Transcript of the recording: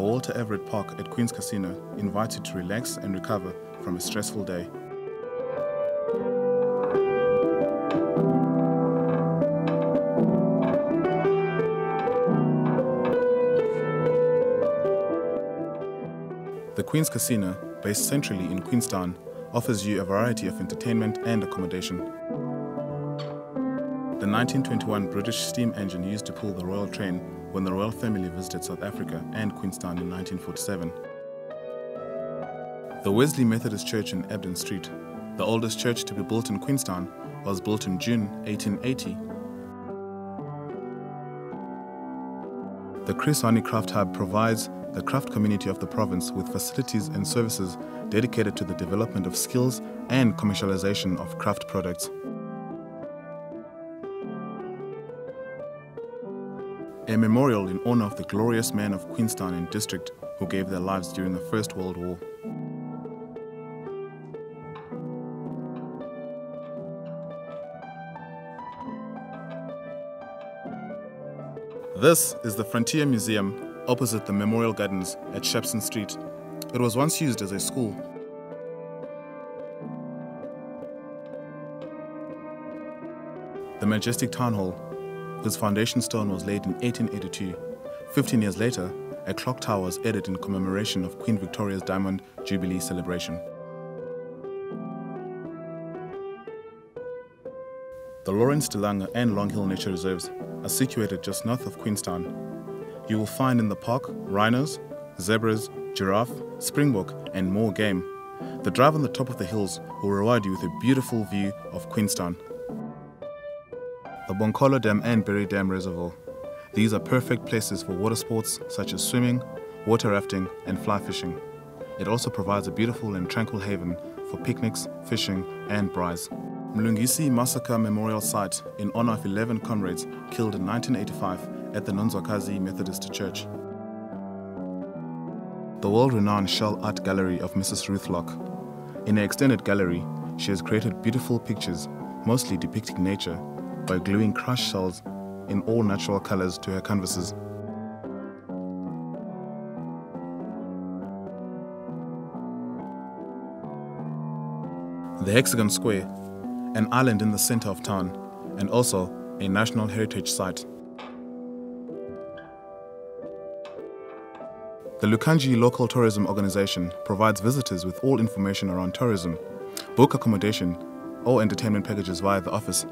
the Walter Everett Park at Queen's Casino invites you to relax and recover from a stressful day. The Queen's Casino, based centrally in Queenstown, offers you a variety of entertainment and accommodation. The 1921 British steam engine used to pull the royal train when the royal family visited South Africa and Queenstown in 1947. The Wesley Methodist Church in Ebden Street, the oldest church to be built in Queenstown, was built in June 1880. The Chris Hani Craft Hub provides the craft community of the province with facilities and services dedicated to the development of skills and commercialization of craft products. A memorial in honor of the glorious men of Queenstown and district who gave their lives during the First World War. This is the Frontier Museum opposite the Memorial Gardens at Shepstone Street. It was once used as a school. The majestic town hall, whose foundation stone was laid in 1882. 15 years later, a clock tower was added in commemoration of Queen Victoria's Diamond Jubilee celebration. The Lawrence de Lange and Long Hill Nature Reserves are situated just north of Queenstown. You will find in the park rhinos, zebras, giraffe, springbok, and more game. The drive on the top of the hills will reward you with a beautiful view of Queenstown. The Bonkolo Dam and Berry Dam Reservoir. These are perfect places for water sports such as swimming, water rafting, and fly fishing. It also provides a beautiful and tranquil haven for picnics, fishing, and braais. Mlungisi Massacre Memorial Site in honor of 11 comrades killed in 1985 at the Nonzwakazi Methodist Church. The world-renowned Shell Art Gallery of Mrs. Ruth Locke. In her extended gallery, she has created beautiful pictures, mostly depicting nature, by gluing crushed shells in all natural colors to her canvases. The Hexagon Square an island in the center of town, and also a National Heritage Site. The Lukhanji Local Tourism Organization provides visitors with all information around tourism. Book accommodation or entertainment packages via the office